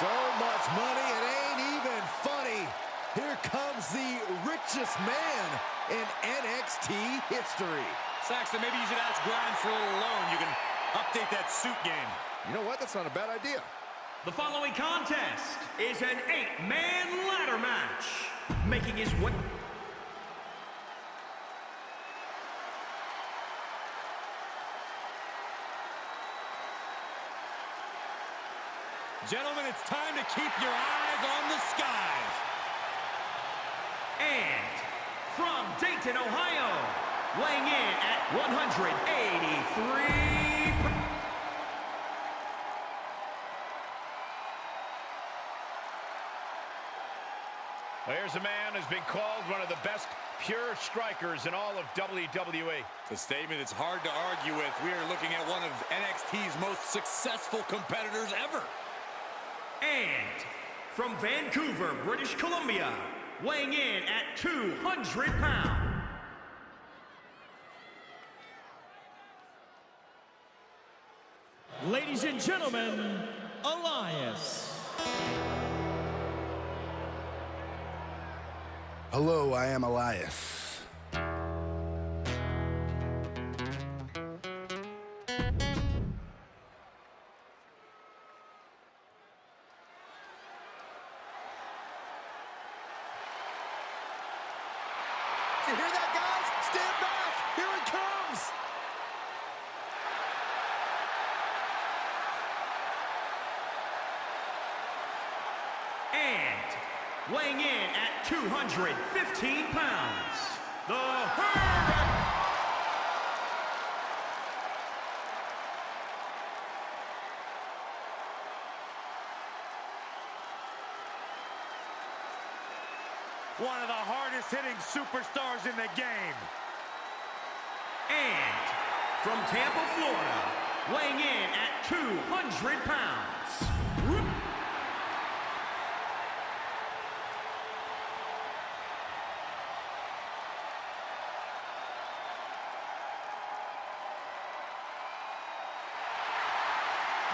So much money, it ain't even funny. Here comes the richest man in NXT history. Saxton, maybe you should ask Grimes for a little loan. You can update that suit game. You know what? That's not a bad idea. The following contest is an eight-man ladder match. Making his way... Gentlemen, it's time to keep your eyes on the skies. And from Dayton, Ohio, weighing in at 183 Well, here's a man who's been called one of the best pure strikers in all of WWE. It's a statement that's hard to argue with. We are looking at one of NXT's most successful competitors ever. And from Vancouver, British Columbia, weighing in at 200 pounds. Ladies and gentlemen, Elias. Hello, I am Elias. Weighing in at 215 pounds, the Herb. One of the hardest hitting superstars in the game. And from Tampa, Florida, weighing in at 200 pounds,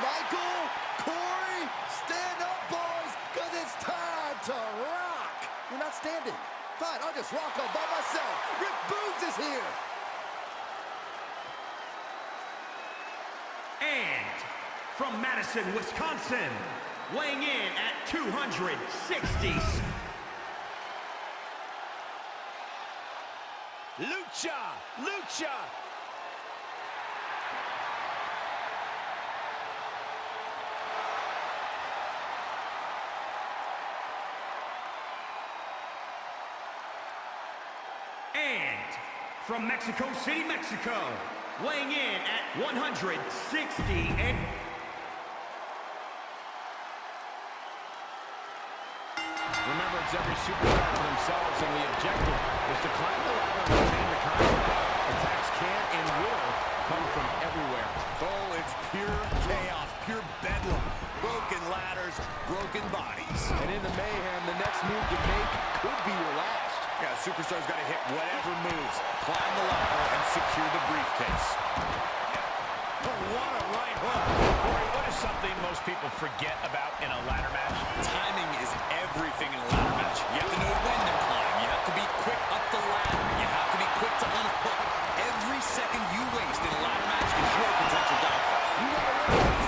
Michael, Corey, stand up, boys, because it's time to rock. You're not standing. Fine, I'll just rock all by myself. Rick Boogs is here. and from Madison, Wisconsin, weighing in at 260. Lucha! Lucha! And from Mexico City, Mexico, weighing in at 168. Remember, it's every superstar for themselves, and the objective is to climb the ladder and retain the contract. Attacks can and will come from everywhere. Oh, it's pure chaos, pure bedlam. Broken ladders, broken bodies. And in the mayhem, the next move you make could be your last. Yeah, superstar's got to hit whatever moves, climb the ladder, and secure the briefcase. Oh, what a right hook. Corey, what is something most people forget about in a ladder match? Timing is everything in a ladder match. You have to know when to climb. You have to be quick up the ladder. You have to be quick to unhook. Every second you waste in a ladder match is your potential downfall. You gotta know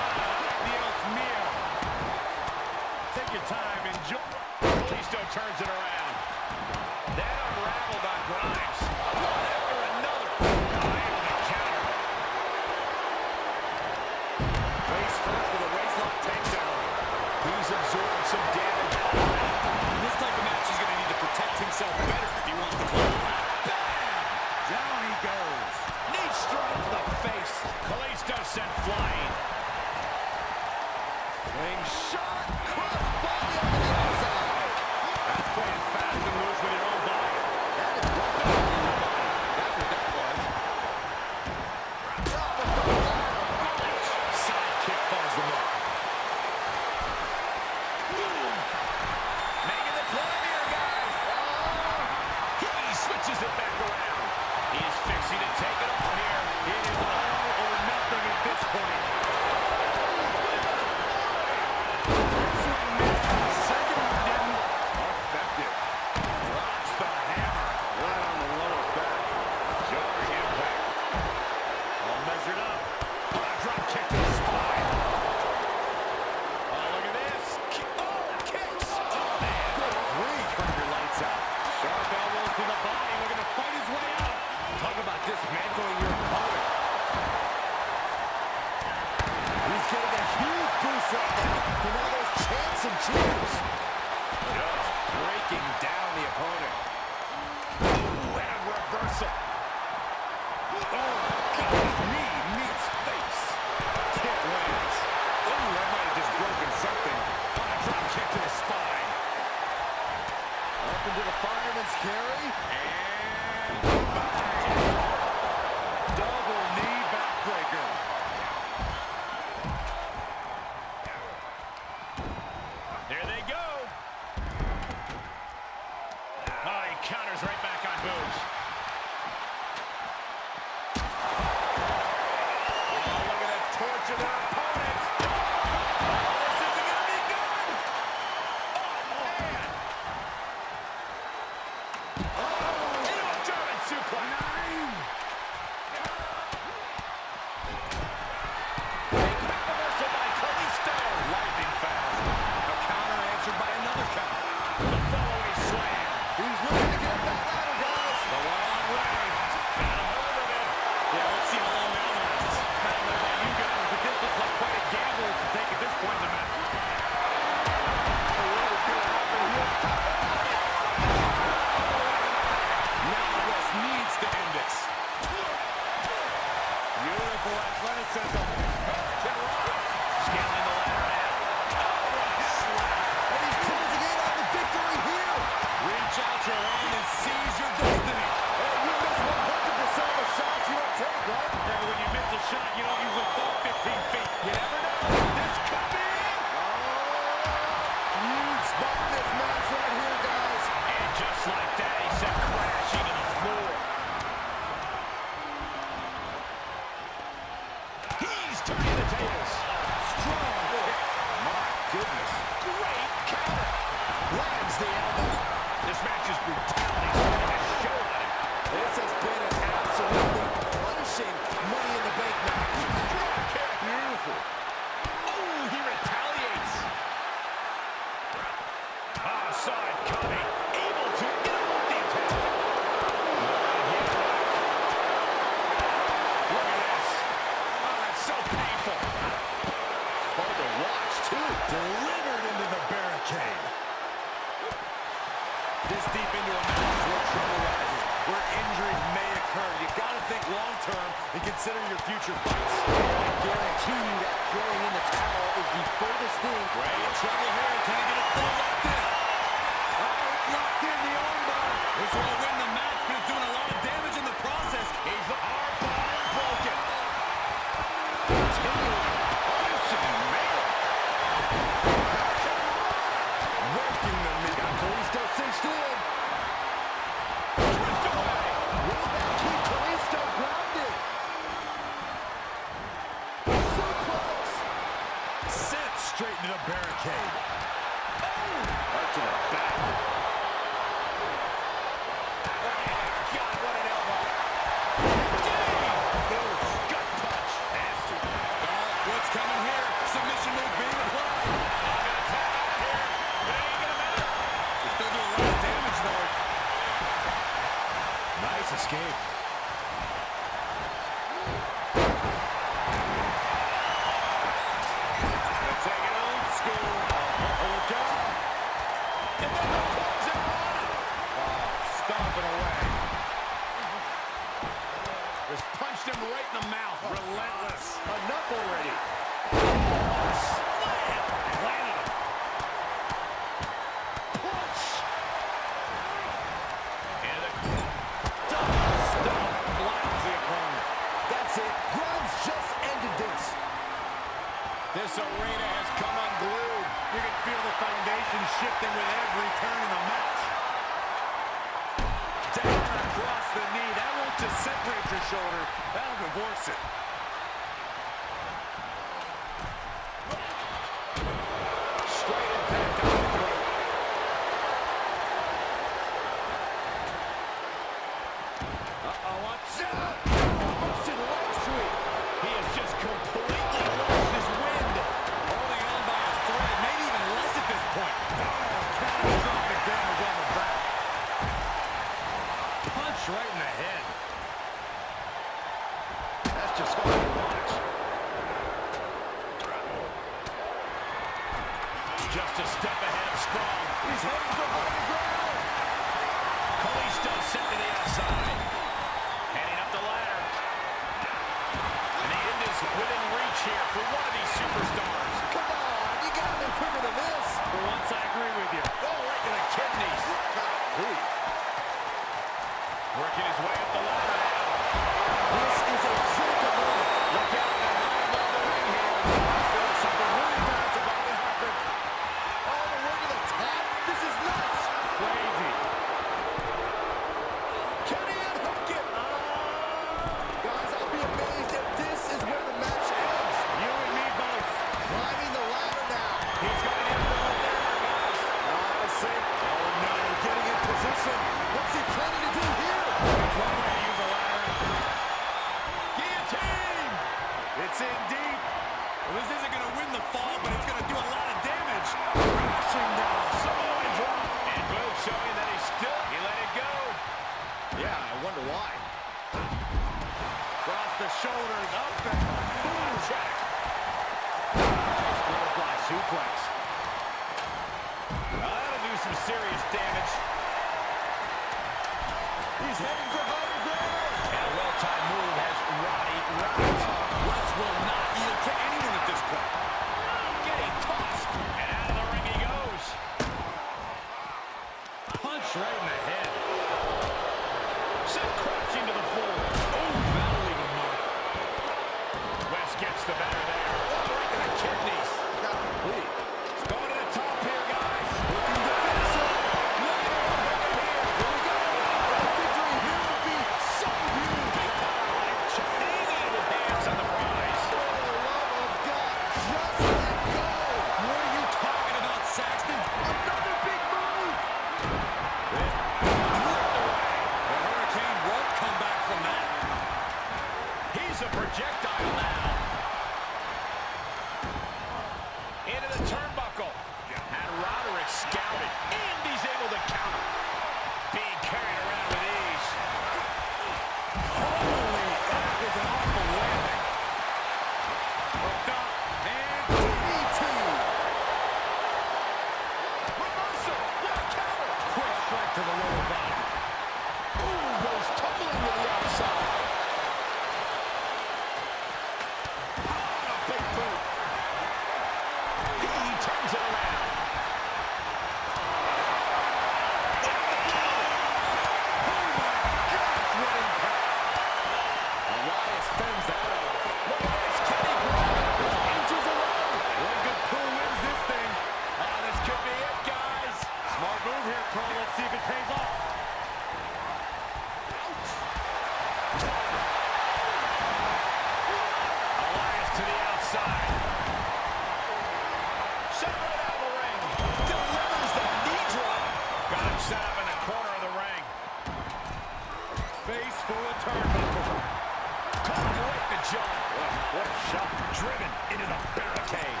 shot. What, what a shot. Driven into the barricade.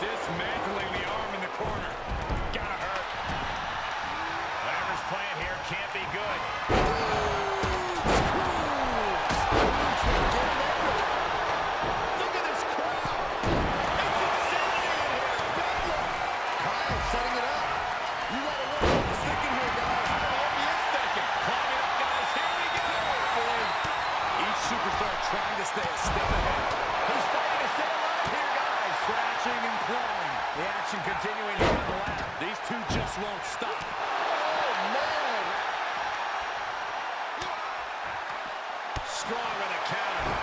Dismantling the arm in the corner. Gotta hurt. Whatever's playing here can't be good. stay. He's fighting to stay alive here, guys. Scratching and clawing. The action continuing here on the ladder. These two just won't stop. Oh, man. Strong on the counter.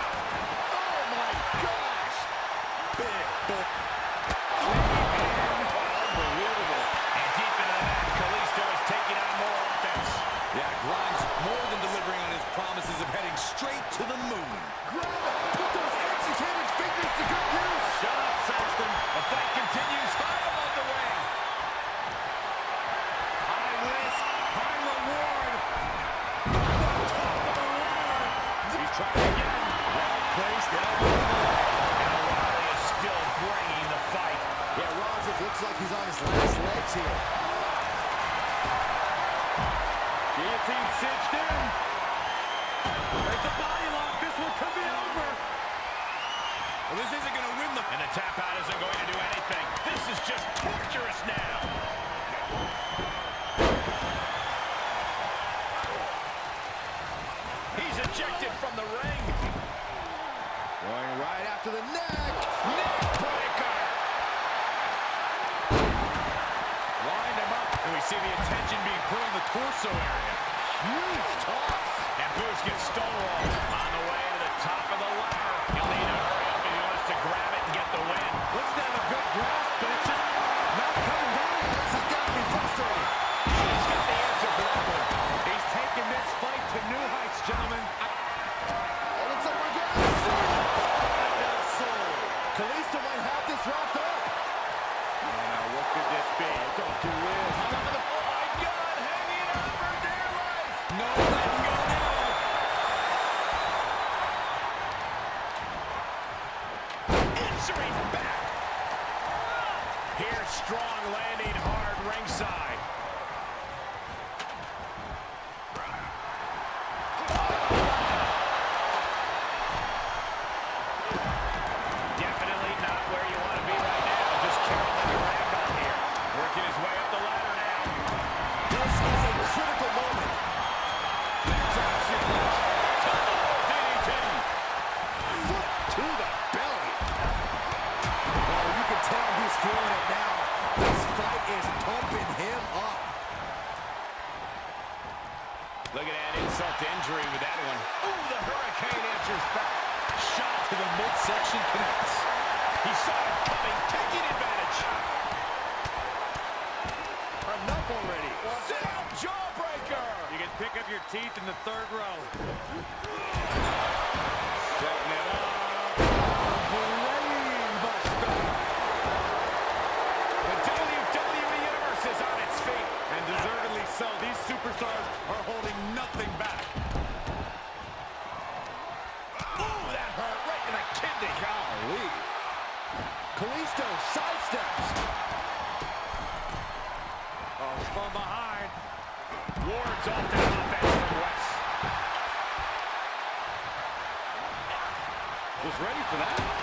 the midsection connects. He saw it coming, taking advantage. Enough already. Sit out jawbreaker. You can pick up your teeth in the third row. So. These superstars are holding nothing back. behind. Wards off that offense from Wes. Was ready for that.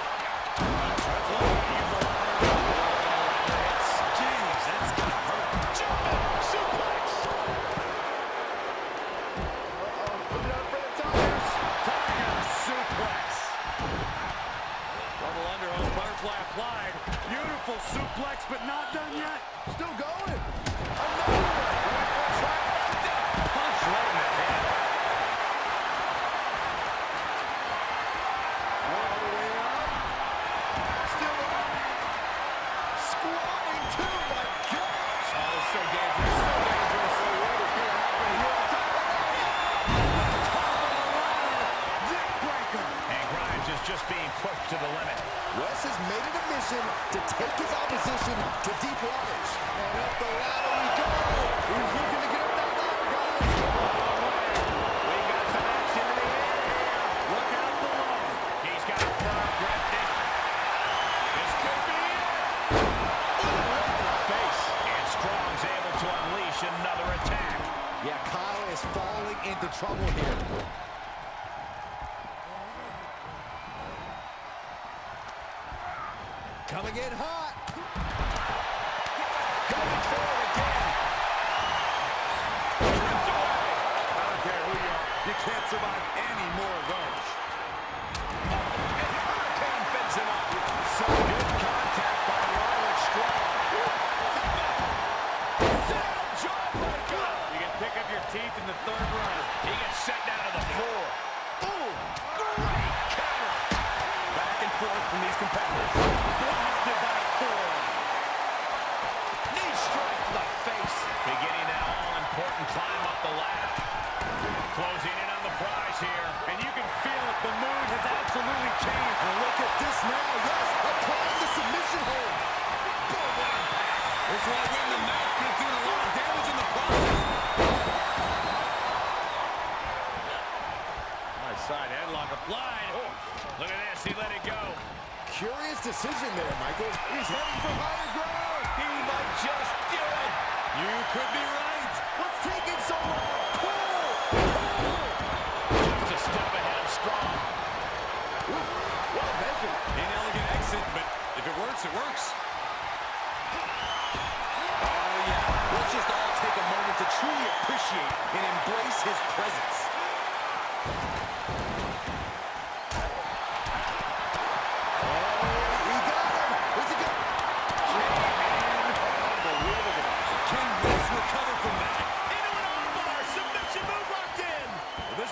able to truly appreciate and embrace his presence.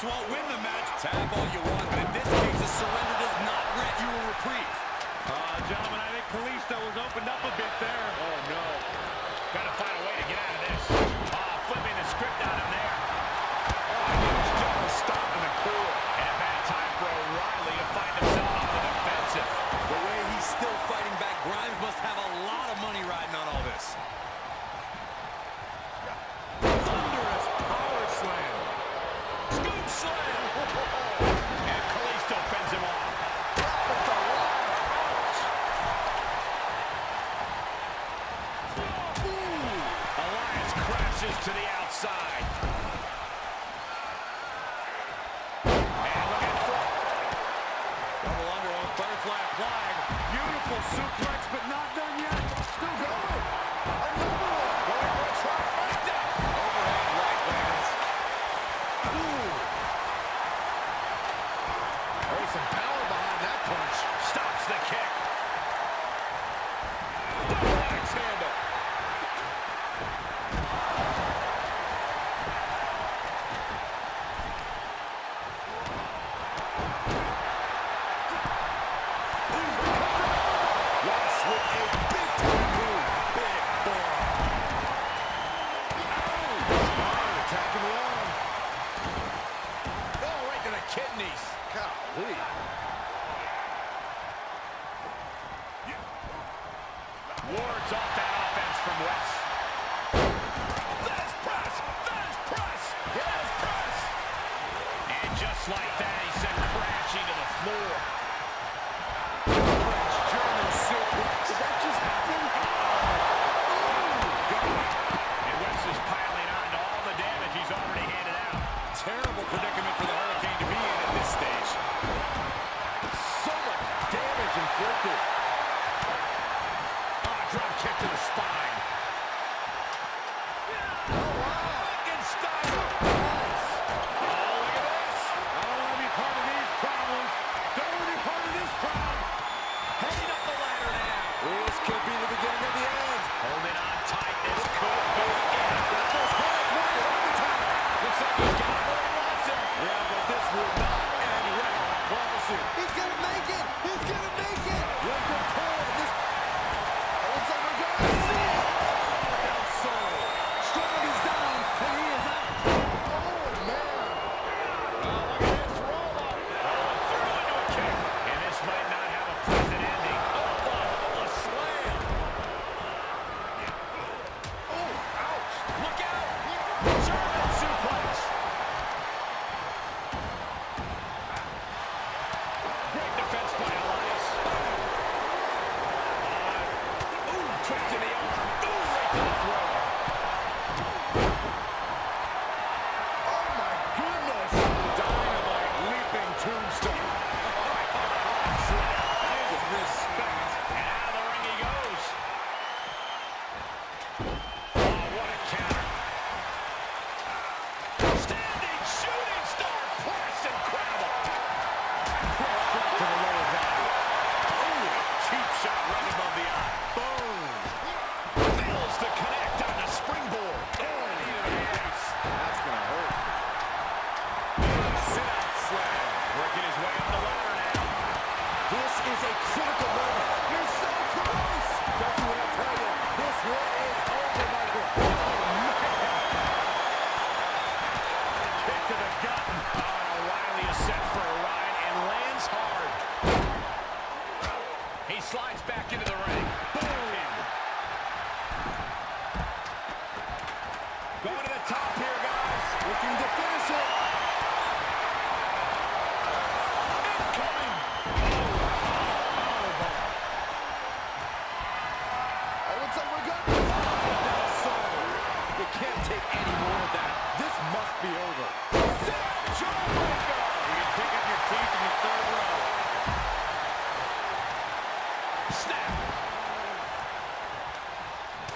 won't win the match. Tag all you want, but in this case, a surrender does not grant you a reprieve. Uh, gentlemen, I think Kalisto was opened up a bit there.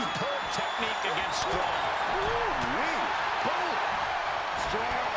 Superb technique against Strong. Ooh, Strong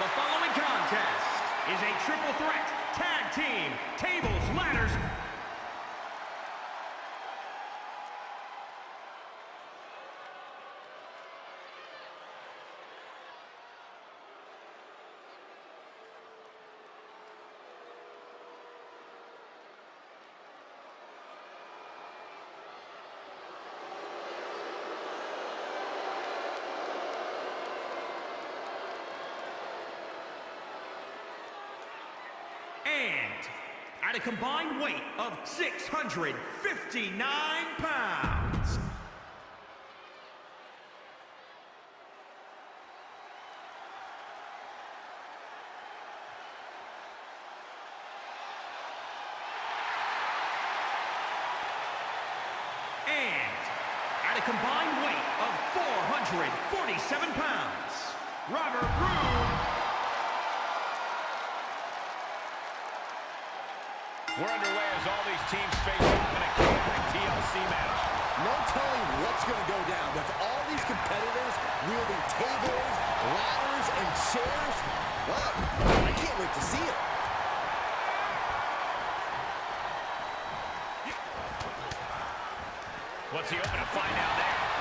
The following contest is a triple threat tag team tables, ladders, at a combined weight of 659 pounds. And at a combined weight of 447 pounds, Robert We're underway as all these teams face off in a chaotic TLC match. No telling what's going to go down with all these competitors wielding tables, ladders, and chairs. Wow, I can't wait to see it. What's he open to find out there?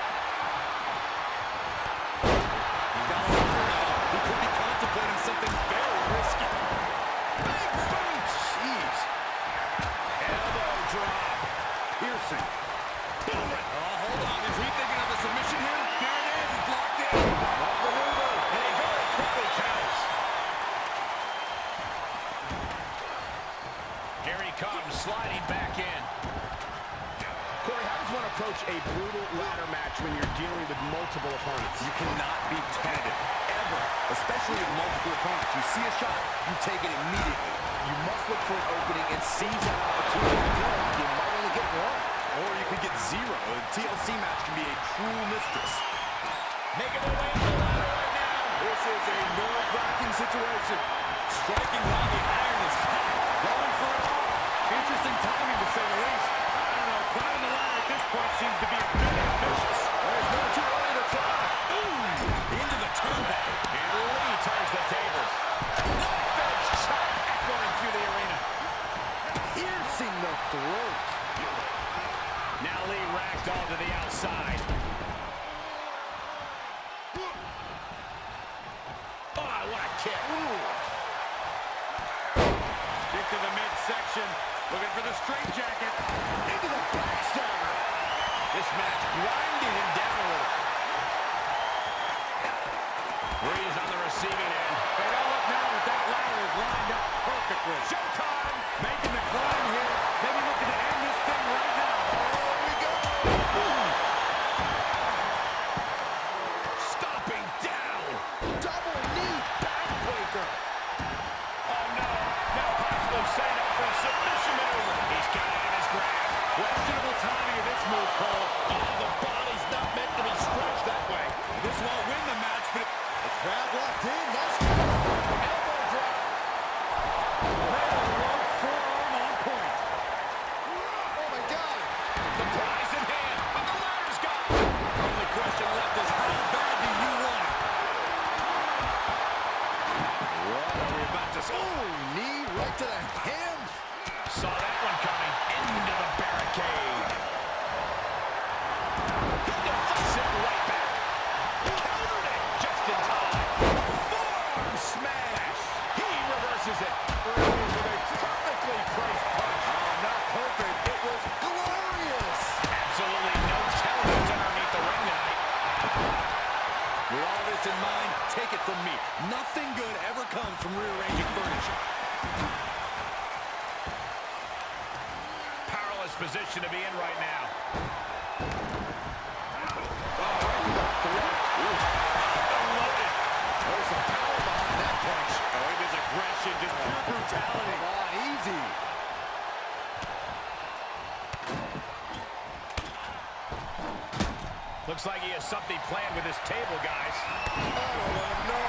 Looks like he has something planned with his table, guys. Oh, no.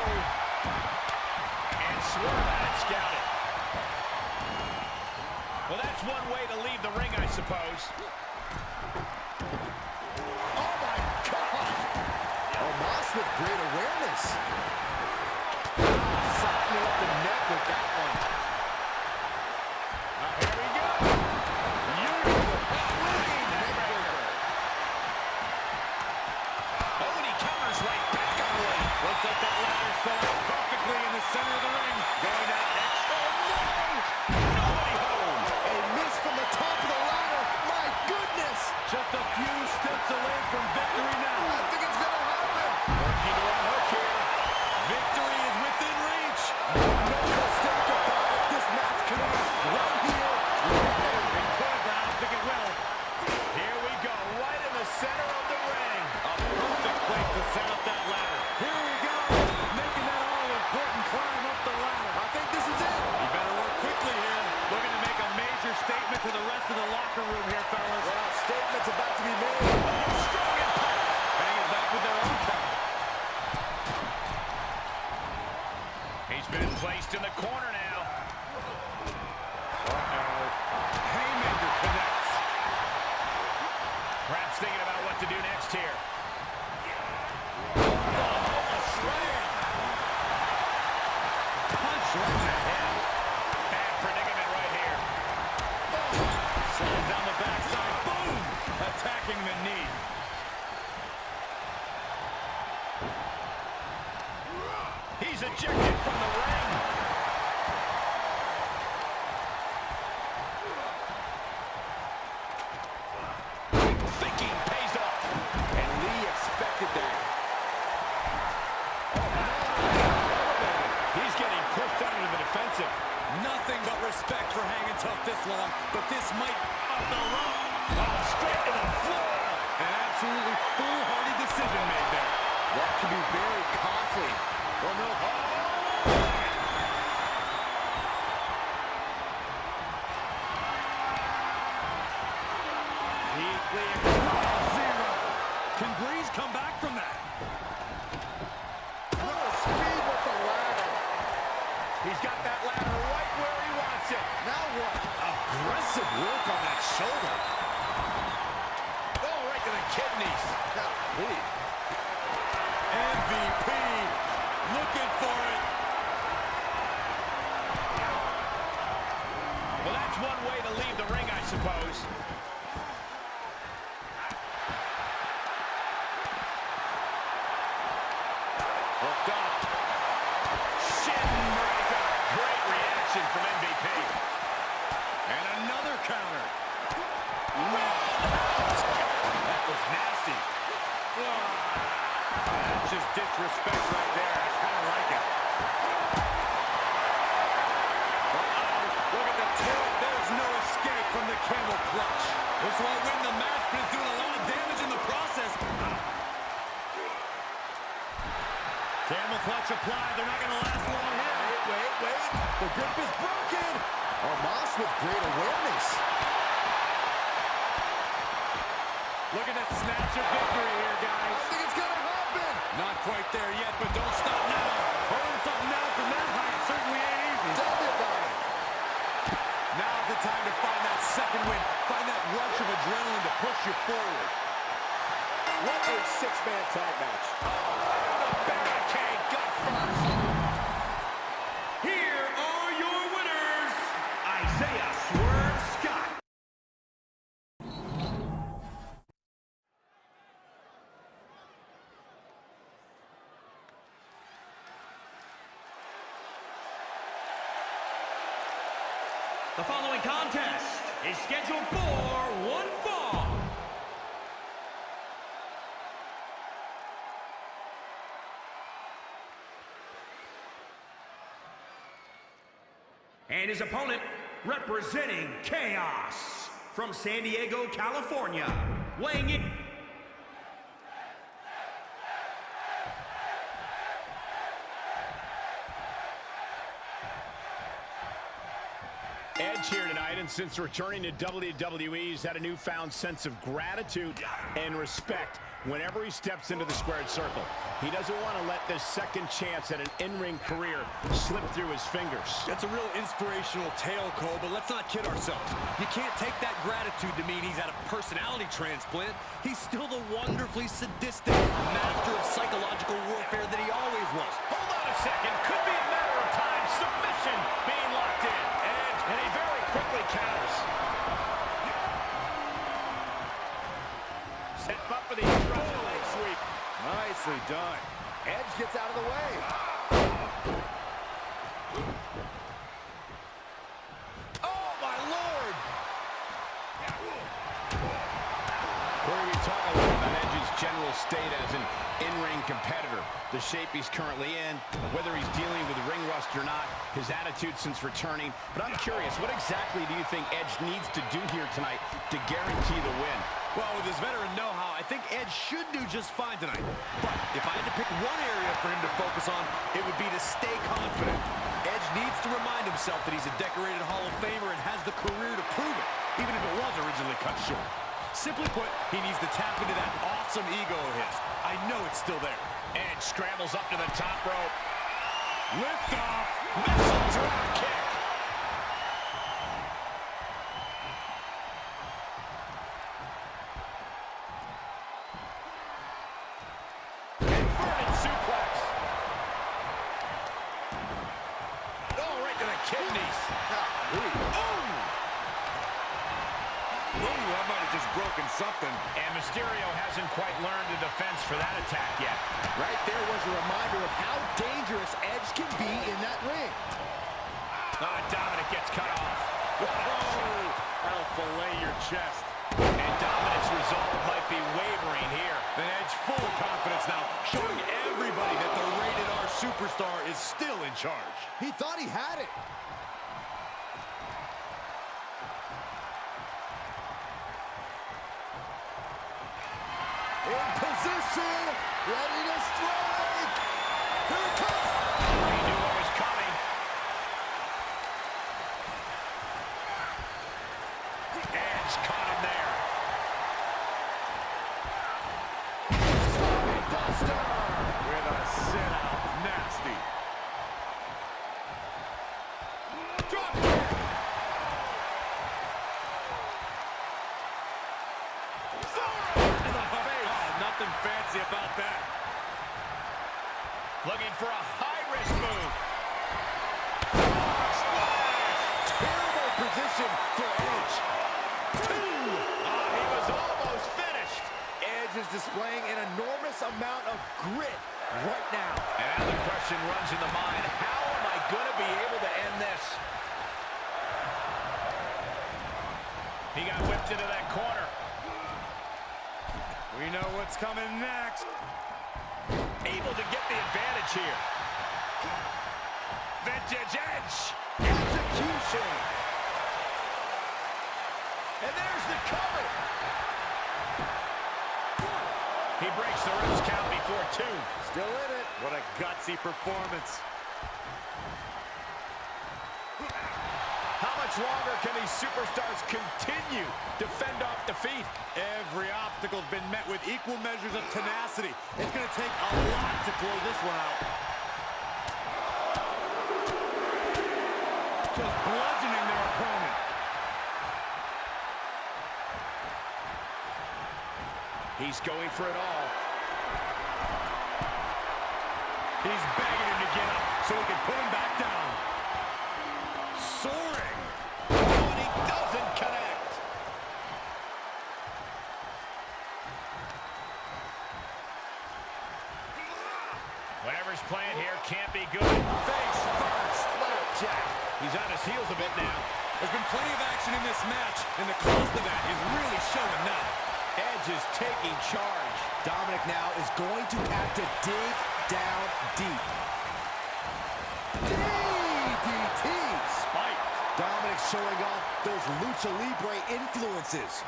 And swerve at it, scouted. Well, that's one way to leave the ring, I suppose. Oh, my God. Omos oh, with great awareness. Ah, softening up the neck with that one. Corner now. Camel clutch applied. They're not going to last long here. Wait, wait, wait. The grip is broken. Oh, Omos with great awareness. Look at the snatch of victory here, guys. I think it's gonna happen. Not quite there yet, but don't stop now. Holding something down from that height certainly ain't easy. Tell me about it. Now's the time to find that second win. Find that rush of adrenaline to push you forward. What a six-man tag match. Here are your winners, Isaiah Swerve Scott. The following contest And his opponent, representing Chaos from San Diego, California, weighing in since returning to WWE, he's had a newfound sense of gratitude and respect whenever he steps into the squared circle. He doesn't want to let this second chance at an in-ring career slip through his fingers. That's a real inspirational tale, Cole, but let's not kid ourselves. You can't take that gratitude to mean he's had a personality transplant. He's still the wonderfully sadistic master of psychological warfare that he always was. Hold on a second. Could be a matter of time. Submission being locked in. Edge, and he very quickly counters. Set him up for the Russian leg sweep. Nicely done. Edge gets out of the way. Oh, my Lord! Corey, we talk a lot about Edge's general state as an in-ring competitor. The shape he's currently in, whether he's dealing with ring rust or not, his attitude since returning. But I'm curious, what exactly do you think Edge needs to do here tonight to guarantee the win? Well, with his veteran know-how, I think Edge should do just fine tonight. But if I had to pick one area for him to focus on, it would be to stay confident. Edge needs to remind himself that he's a decorated Hall of Famer and has the career to prove it, even if it was originally cut short. Simply put, he needs to tap into that awesome ego of his. I know it's still there. Edge scrambles up to the top rope. Lift off. Missile drop kick. That'll fillet your chest. And Dominik's resolve might be wavering here. And Edge full of confidence now, showing everybody that the rated R superstar is still in charge. He thought he had it. In position, ready to strike. Here it comes. He knew what was coming. Edge caught him there. Buster. With a sit out. Nasty. Drop kick. In the face. Oh, nothing fancy about that. Looking for a high-risk move. Terrible position for Edge. Two. Oh, he was almost finished. Edge is displaying an enormous amount of grit right now. And now the question runs in the mind, how am I going to be able to end this? He got whipped into that corner. We know what's coming next. Able to get the advantage here. Vintage Edge. Execution. And there's the cover. He breaks the ribs count before two. Still in it. What a gutsy performance. How much longer can these superstars continue to fend off defeat? Every obstacle's been met with equal measures of tenacity. It's going to take a lot to close this one out. Just bludgeoning their opponent. He's going for it all. He's begging him to get up so he can put him back down. Soaring. And he doesn't connect. Whatever's playing here can't be good. Face first. Flapjack. He's on his heels a bit now. There's been plenty of action in this match, and the cost of that is really showing now. Edge is taking charge. Dominik now is going to have to dig down deep. DDT. Spike. Dominik showing off those lucha libre influences.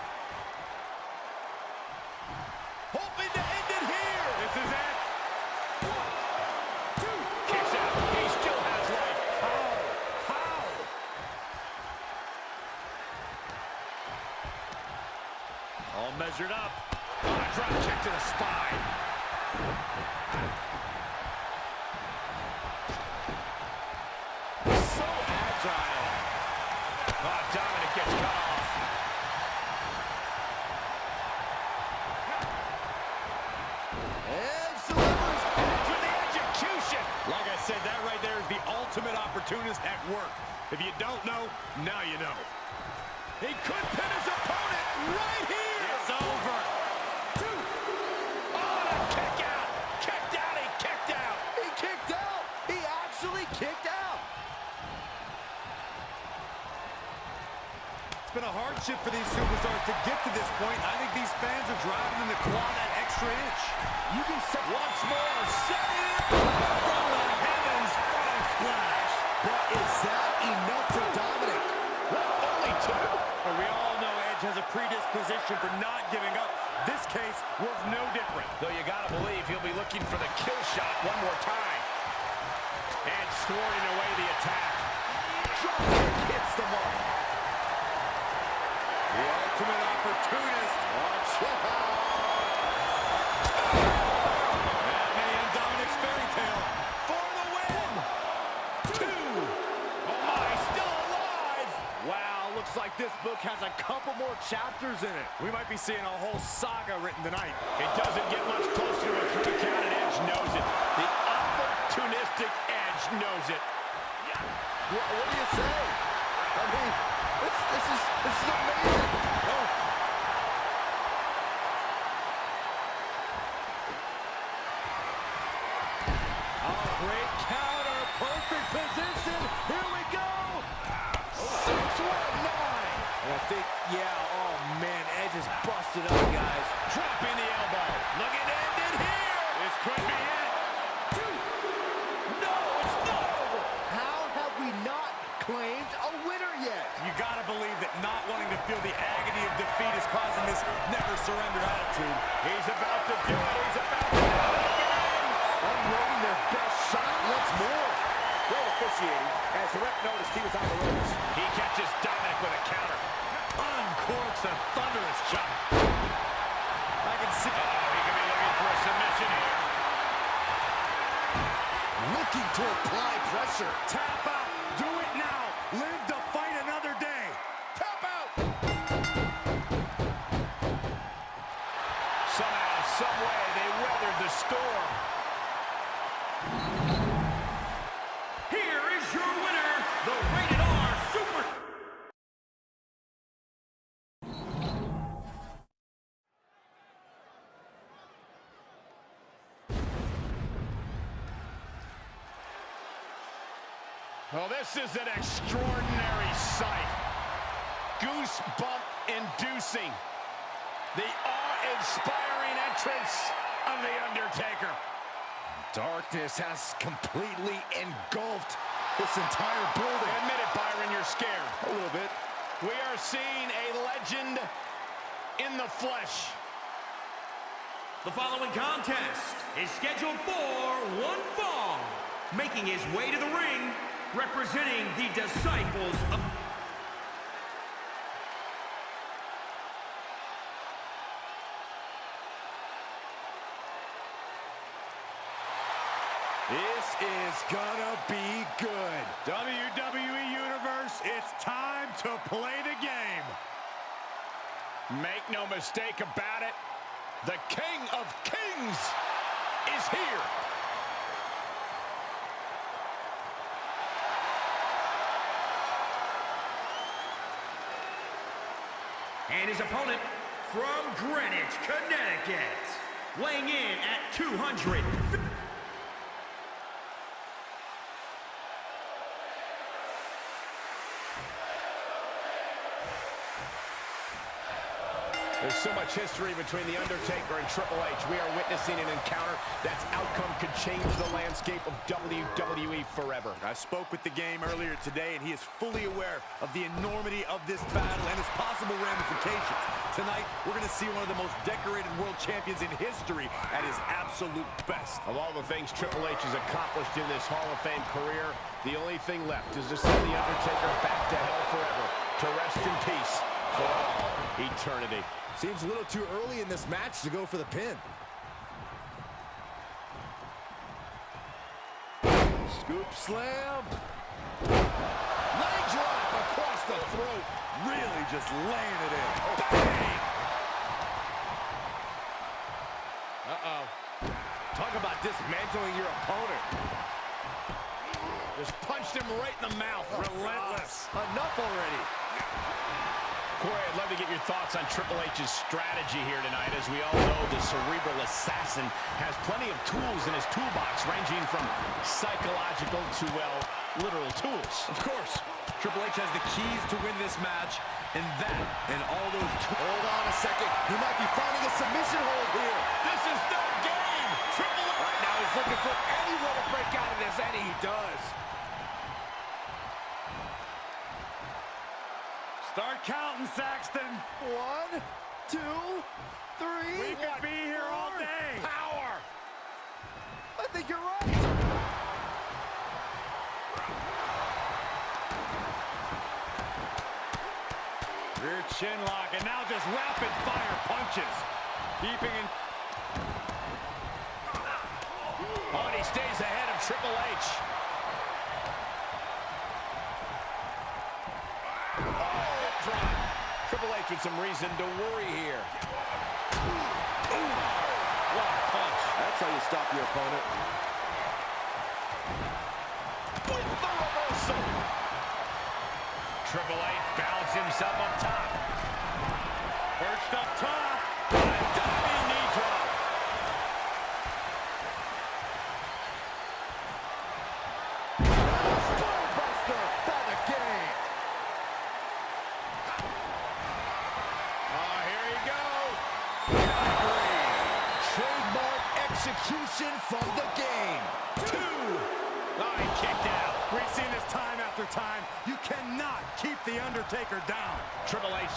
Like I said, that right there is the ultimate opportunist at work. If you don't know, now you know. He could pin his opponent right here. It's over. Oh, and a kick out. Kicked out. He kicked out. He kicked out. He actually kicked out. It's been a hardship for these superstars to get to this point. I think these fans are driving them to claw that extra inch. You can set Once more, set it from the heavens, frog splash. But is that enough for Dominik? What, only two? But we all know Edge has a predisposition for not giving up. This case was no different. Though you gotta believe he'll be looking for the kill shot one more time. And thwarting away the attack. Drop hits the mark. The ultimate opportunist. Watch out. Book has a couple more chapters in it. We might be seeing a whole saga written tonight. It doesn't get much closer to a three count, and Edge knows it. The opportunistic Edge knows it. What, what do you say? I mean, this, this is this is amazing. Oh, great counter. Perfect position. Here we go. Six, one, nine. And I think, yeah, oh, man, Edge is busted up, guys. Dropping the elbow. Look at end it here. This could be it. No, it's not over. how have we not claimed a winner yet? You gotta believe that not wanting to feel the agony of defeat is causing this never surrender attitude. He's about to do it. He's about to do it again. Unloading their best shot once more. Great officiating as the ref noticed he was on the ropes. He catches Dominik with a counter. Uncorks a thunderous chop. I can see. Uh oh, he could be looking for a submission here. Looking to apply Well, this is an extraordinary sight. Goosebump inducing. The awe-inspiring entrance of The Undertaker. Darkness has completely engulfed this entire building. Admit it, Byron, you're scared. A little bit. We are seeing a legend in the flesh. The following contest is scheduled for one fall. Making his way to the ring, representing the Disciples of... This is gonna be good. WWE Universe, it's time to play the game. Make no mistake about it, the King of Kings is here. And his opponent from Greenwich, Connecticut. Weighing in at 200... There's so much history between The Undertaker and Triple H. We are witnessing an encounter that's outcome could change the landscape of WWE forever. I spoke with the game earlier today, and he is fully aware of the enormity of this battle and its possible ramifications. Tonight, we're going to see one of the most decorated world champions in history at his absolute best. Of all the things Triple H has accomplished in this Hall of Fame career, the only thing left is to send The Undertaker back to hell forever, to rest in peace for eternity. Seems a little too early in this match to go for the pin. Scoop slam. Leg drop across the throat. Really just laying it in. Oh, bang! Uh-oh. Talk about dismantling your opponent. Just punched him right in the mouth. Oh, Relentless. Enough already. Corey, I'd love to get your thoughts on Triple H's strategy here tonight. As we all know, the cerebral assassin has plenty of tools in his toolbox, ranging from psychological to, well, literal tools. Of course, Triple H has the keys to win this match, and that and all those Hold on a second. He might be finding a submission hold here. This is no game. Triple H. Right now, he's looking for anyone to break out of this, and he does. Counting, Saxton. One, two, three. We could be here all day. Power. I think you're right. Rear chin lock, and now just rapid fire punches. Keeping in. Oh, and he stays ahead of Triple H. H some reason to worry here. Ooh. What a punch. That's how you stop your opponent. With the reversal. Triple H balanced himself up top.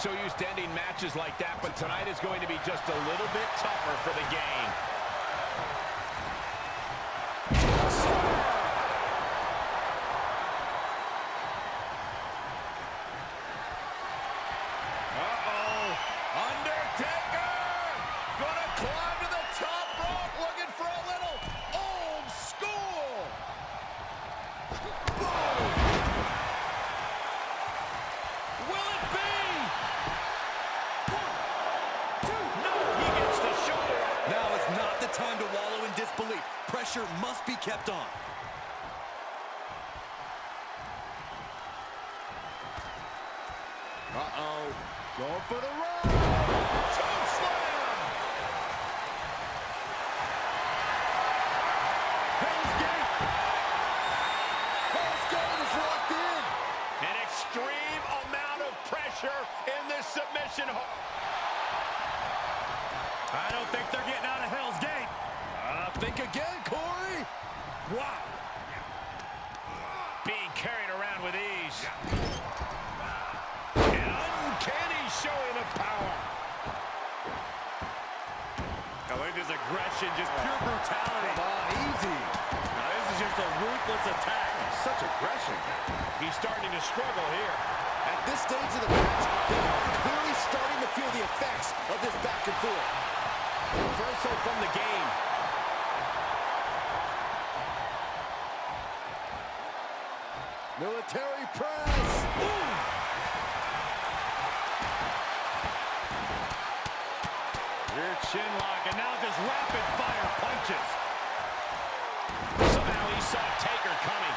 So used to ending matches like that, but tonight is going to be just a little bit tougher for the game. Uh-oh. Undertaker! Gonna climb to the top rope, looking for a little old school! Boom! Will it be? One, two, no, he gets the shoulder. Now is not the time to wallow in disbelief. Pressure must be kept on. Uh-oh. Going for the run. Choke slam! Hell's Gate. Hell's Gate is locked in. An extreme amount of pressure in this submission. ho- I don't think they're getting out of Hell's Gate. Uh, think again, Corey. Wow. Being carried around with ease. An uncanny showing of power. Now look at his aggression, just pure brutality. Come on, easy. Now this is just a ruthless attack. Such aggression. He's starting to struggle here. At this stage of the match, they are clearly starting to feel the effects of this back and forth. Reversal from the game. Military press. Rear chin lock, and now just rapid fire punches. Somehow he saw Taker coming.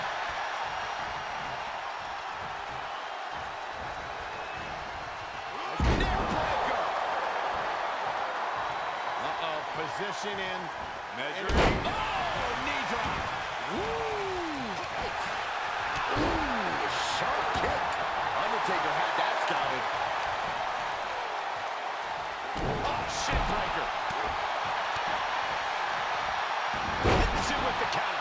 Uh-oh, position in. Measuring. Oh, knee drop. Sharp kick. Undertaker had that scouted. Oh, shin breaker. Hits him with the counter.